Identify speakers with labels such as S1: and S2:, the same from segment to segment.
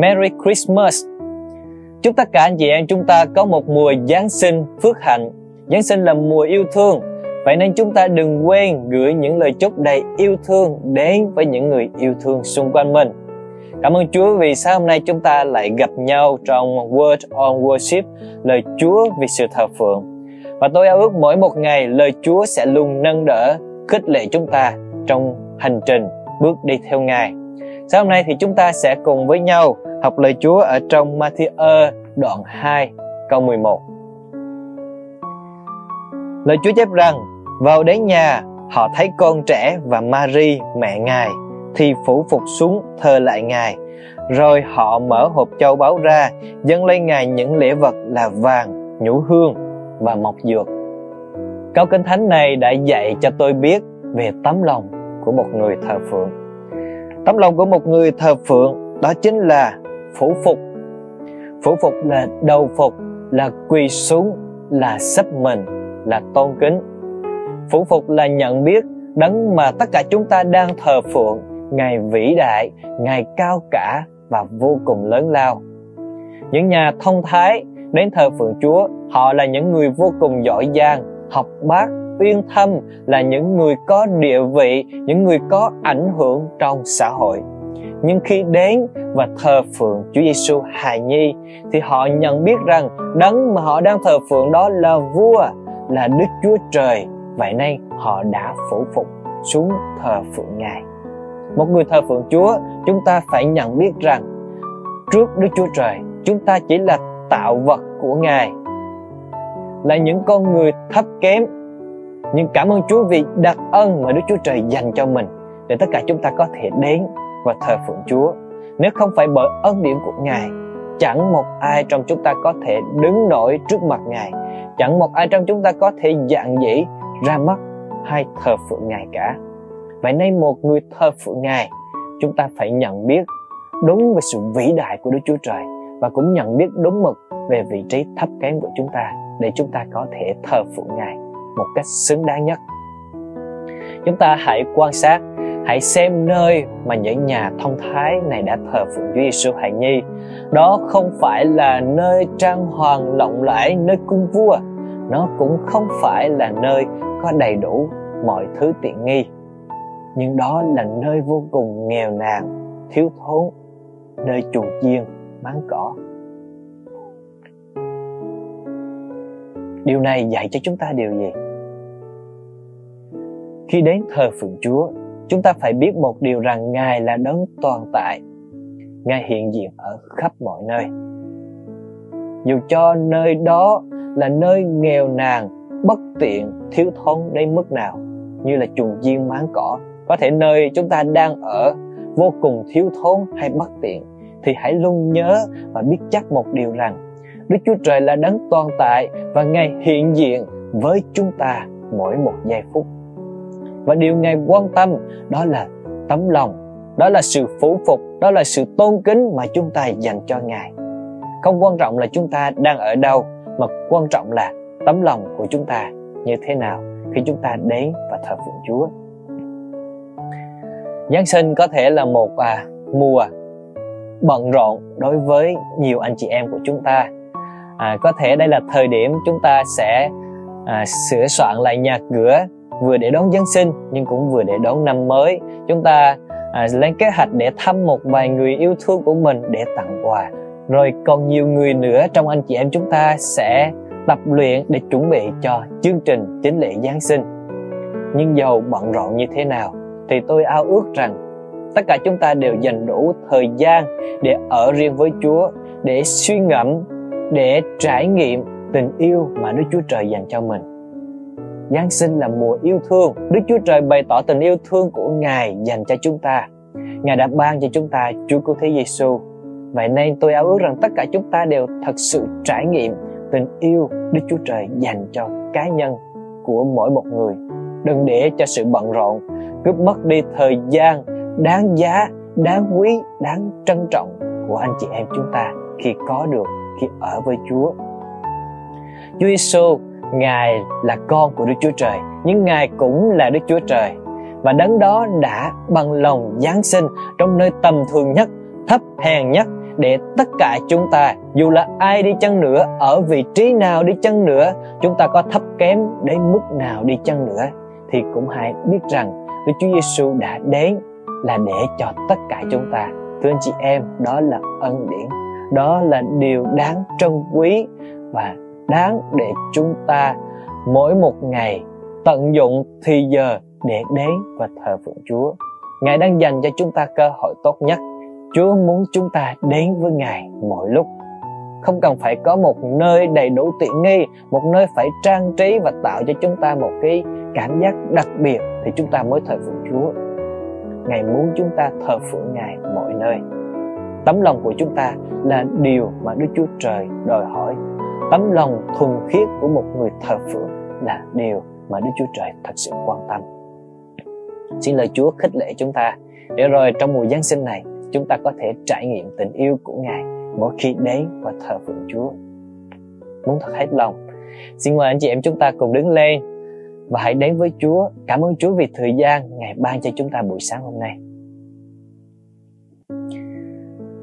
S1: Merry Christmas. Chúc tất cả anh chị em chúng ta có một mùa Giáng sinh phước hạnh. Giáng sinh là mùa yêu thương. Vậy nên chúng ta đừng quên gửi những lời chúc đầy yêu thương đến với những người yêu thương xung quanh mình. Cảm ơn Chúa vì sáng hôm nay chúng ta lại gặp nhau trong Word on Worship, lời Chúa vì sự thờ phượng. Và tôi ao ước mỗi một ngày lời Chúa sẽ luôn nâng đỡ, khích lệ chúng ta trong hành trình bước đi theo Ngài. Sáng hôm nay thì chúng ta sẽ cùng với nhau học lời Chúa ở trong Matthew đoạn 2 câu 11. Lời Chúa chép rằng, vào đến nhà, họ thấy con trẻ và Mary mẹ Ngài thì phủ phục xuống thờ lại Ngài. Rồi họ mở hộp châu báu ra, dâng lên Ngài những lễ vật là vàng, nhũ hương và mộc dược. Câu kinh thánh này đã dạy cho tôi biết về tấm lòng của một người thờ phượng. Tấm lòng của một người thờ phượng đó chính là phủ phục. Phủ phục là đầu phục, là quỳ xuống, là sấp mình, là tôn kính. Phủ phục là nhận biết đấng mà tất cả chúng ta đang thờ phượng Ngài vĩ đại, Ngài cao cả và vô cùng lớn lao. Những nhà thông thái đến thờ phượng Chúa, họ là những người vô cùng giỏi giang, học bác, uyên thâm, là những người có địa vị, những người có ảnh hưởng trong xã hội. Nhưng khi đến và thờ phượng Chúa Giêsu hài nhi thì họ nhận biết rằng đấng mà họ đang thờ phượng đó là vua, là Đức Chúa Trời. Vậy nên họ đã phủ phục xuống thờ phượng Ngài một người thờ phượng Chúa, chúng ta phải nhận biết rằng trước Đức Chúa Trời, chúng ta chỉ là tạo vật của Ngài, là những con người thấp kém. Nhưng cảm ơn Chúa vì đặc ân mà Đức Chúa Trời dành cho mình để tất cả chúng ta có thể đến và thờ phượng Chúa. Nếu không phải bởi ân điển của Ngài, chẳng một ai trong chúng ta có thể đứng nổi trước mặt Ngài, chẳng một ai trong chúng ta có thể dạng dĩ ra mắt hay thờ phượng Ngài cả. Vậy nay một người thờ phượng Ngài, chúng ta phải nhận biết đúng về sự vĩ đại của Đức Chúa Trời và cũng nhận biết đúng mực về vị trí thấp kém của chúng ta để chúng ta có thể thờ phượng Ngài một cách xứng đáng nhất. Chúng ta hãy quan sát, hãy xem nơi mà những nhà thông thái này đã thờ phượng Chúa Giêsu hài nhi. Đó không phải là nơi trang hoàng lộng lẫy, nơi cung vua. Nó cũng không phải là nơi có đầy đủ mọi thứ tiện nghi nhưng đó là nơi vô cùng nghèo nàn thiếu thốn nơi chuồng chiên bán cỏ điều này dạy cho chúng ta điều gì? Khi đến thờ phượng chúa, chúng ta phải biết một điều rằng ngài là đấng toàn tại. Ngài hiện diện ở khắp mọi nơi. Dù cho nơi đó là nơi nghèo nàn, bất tiện, thiếu thốn đến mức nào, như là chuồng chiên máng cỏ, có thể nơi chúng ta đang ở vô cùng thiếu thốn hay bất tiện, thì hãy luôn nhớ và biết chắc một điều rằng Đức Chúa Trời là đấng toàn tại và Ngài hiện diện với chúng ta mỗi một giây phút. Và điều Ngài quan tâm đó là tấm lòng, đó là sự phủ phục, đó là sự tôn kính mà chúng ta dành cho Ngài. Không quan trọng là chúng ta đang ở đâu, mà quan trọng là tấm lòng của chúng ta như thế nào khi chúng ta đến và thờ phượng Chúa. Giáng sinh có thể là một à, mùa bận rộn đối với nhiều anh chị em của chúng ta. À, có thể đây là thời điểm chúng ta sẽ à, sửa soạn lại nhà cửa vừa để đón Giáng sinh nhưng cũng vừa để đón năm mới. Chúng ta à, lên kế hoạch để thăm một vài người yêu thương của mình để tặng quà. Rồi còn nhiều người nữa trong anh chị em chúng ta sẽ tập luyện để chuẩn bị cho chương trình chính lễ Giáng sinh. Nhưng dầu bận rộn như thế nào thì tôi ao ước rằng tất cả chúng ta đều dành đủ thời gian để ở riêng với Chúa, để suy ngẫm, để trải nghiệm tình yêu mà Đức Chúa Trời dành cho mình. Giáng sinh là mùa yêu thương. Đức Chúa Trời bày tỏ tình yêu thương của Ngài dành cho chúng ta. Ngài đã ban cho chúng ta Chúa Cứu Thế Giêsu. Vậy nên tôi ao ước rằng tất cả chúng ta đều thật sự trải nghiệm tình yêu Đức Chúa Trời dành cho cá nhân của mỗi một người. Đừng để cho sự bận rộn, cướp mất đi thời gian đáng giá, đáng quý, đáng trân trọng của anh chị em chúng ta khi có được khi ở với Chúa. Chúa Giêsu Ngài là con của Đức Chúa Trời, nhưng Ngài cũng là Đức Chúa Trời. Và đấng đó đã bằng lòng Giáng sinh trong nơi tầm thường nhất, thấp hèn nhất để tất cả chúng ta dù là ai đi chăng nữa ở vị trí nào đi chăng nữa chúng ta có thấp kém đến mức nào đi chăng nữa thì cũng hãy biết rằng Đức Chúa Giêsu đã đến là để cho tất cả chúng ta thưa anh chị em đó là ân điển đó là điều đáng trân quý và đáng để chúng ta mỗi một ngày tận dụng thì giờ để đến và thờ phượng Chúa. Ngài đang dành cho chúng ta cơ hội tốt nhất. Chúa muốn chúng ta đến với Ngài mỗi lúc. Không cần phải có một nơi đầy đủ tiện nghi, một nơi phải trang trí và tạo cho chúng ta một cái cảm giác đặc biệt thì chúng ta mới thờ phượng Chúa. Ngài muốn chúng ta thờ phượng Ngài mọi nơi. Tấm lòng của chúng ta là điều mà Đức Chúa Trời đòi hỏi. Tấm lòng thuần khiết của một người thờ phượng là điều mà Đức Chúa Trời thật sự quan tâm. Xin lời Chúa khích lệ chúng ta để rồi trong mùa Giáng sinh này chúng ta có thể trải nghiệm tình yêu của Ngài mỗi khi đến và thờ phượng Chúa. Muốn thật hết lòng, xin mời anh chị em chúng ta cùng đứng lên và hãy đến với Chúa. Cảm ơn Chúa vì thời gian Ngài ban cho chúng ta buổi sáng hôm nay.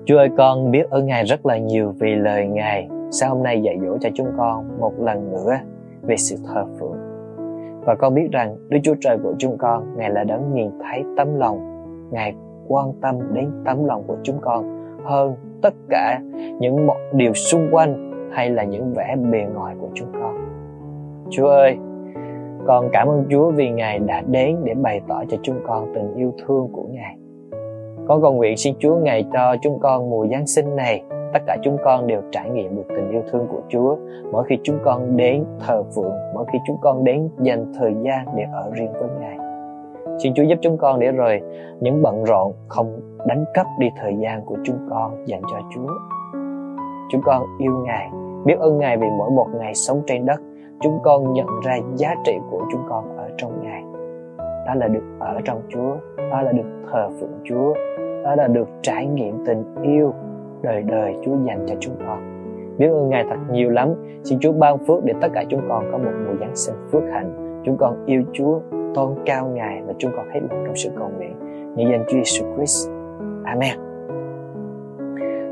S1: Chúa ơi con biết ơn Ngài rất là nhiều vì lời Ngài Sao hôm nay dạy dỗ cho chúng con một lần nữa về sự thờ phượng. Và con biết rằng Đức Chúa Trời của chúng con Ngài là đấng nhìn thấy tấm lòng Ngài quan tâm đến tấm lòng của chúng con hơn tất cả những điều xung quanh hay là những vẻ bề ngoài của chúng con. Chúa ơi, con cảm ơn Chúa vì Ngài đã đến để bày tỏ cho chúng con tình yêu thương của Ngài. Con cầu nguyện xin Chúa ngày cho chúng con mùa Giáng sinh này tất cả chúng con đều trải nghiệm được tình yêu thương của Chúa mỗi khi chúng con đến thờ phượng, mỗi khi chúng con đến dành thời gian để ở riêng với Ngài. Xin Chúa giúp chúng con để rồi những bận rộn không đánh cắp đi thời gian của chúng con dành cho Chúa. Chúng con yêu Ngài, biết ơn Ngài vì mỗi một ngày sống trên đất, chúng con nhận ra giá trị của chúng con ở trong Ngài. Đó là được ở trong Chúa, đó là được thờ phượng Chúa, đó là được trải nghiệm tình yêu đời đời Chúa dành cho chúng con. Biết ơn Ngài thật nhiều lắm. Xin Chúa ban phước để tất cả chúng con có một mùa Giáng sinh phước hạnh. Chúng con yêu Chúa, tôn cao Ngài và chúng con hết lòng trong sự cầu nguyện. Nhân danh Chúa Jesus Christ. Amen.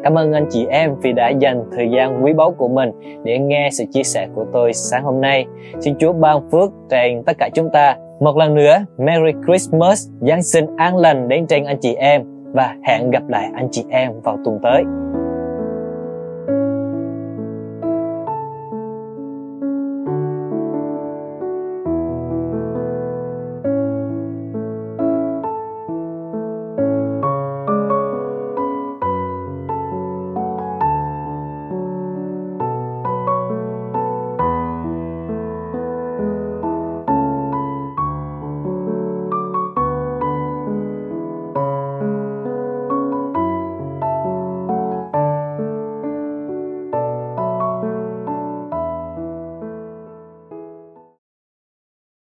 S1: Cảm ơn anh chị em vì đã dành thời gian quý báu của mình để nghe sự chia sẻ của tôi sáng hôm nay. Xin Chúa ban phước trên tất cả chúng ta. Một lần nữa, Merry Christmas, Giáng sinh an lành đến trên anh chị em và hẹn gặp lại anh chị em vào tuần tới.